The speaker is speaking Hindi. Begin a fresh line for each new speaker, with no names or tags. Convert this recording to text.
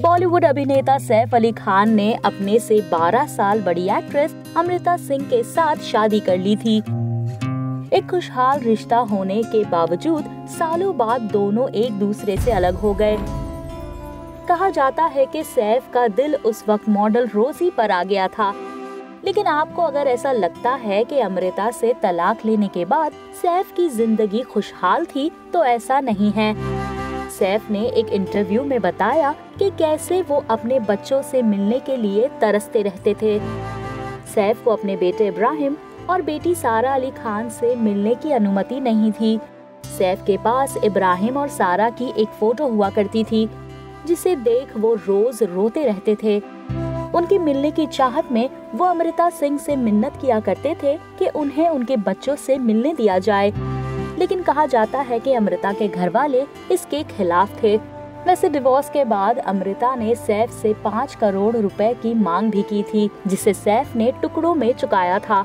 बॉलीवुड अभिनेता सैफ अली खान ने अपने से 12 साल बड़ी एक्ट्रेस अमृता सिंह के साथ शादी कर ली थी। एक खुशहाल रिश्ता होने के बावजूद सालों बाद दोनों एक दूसरे से अलग हो गए। कहा जाता है कि सैफ का दिल उस वक्त मॉडल रोजी पर आ गया था। लेकिन आपको अगर ऐसा लगता है कि अमृता से तलाक लेने के बाद सैफ की ज़िंदगी खुशहाल थी तो ऐसा नहीं है। सैफ ने एक इंटरव्यू में बताया कि कैसे वो अपने बच्चों से मिलने के लिए तरसते रहते थे। सैफ को अपने बेटे इब्राहिम और बेटी सारा अली खान से मिलने की अनुमति नहीं थी। सैफ के पास इब्राहिम और सारा की एक फ़ोटो हुआ करती थी, जिसे देख वो रोज रोते रहते थे। उनके मिलने की चाहत में वो अमृता सिंह से मिन्नत किया करते थे कि उन्हें उनके बच्चों से मिलने दिया जाए। लेकिन कहा जाता है कि अमृता के घर वाले इसके खिलाफ थे। वैसे डिवोर्स के बाद अमृता ने सैफ से पाँच करोड़ रुपए की मांग भी की थी, जिसे सैफ ने टुकड़ों में चुकाया था।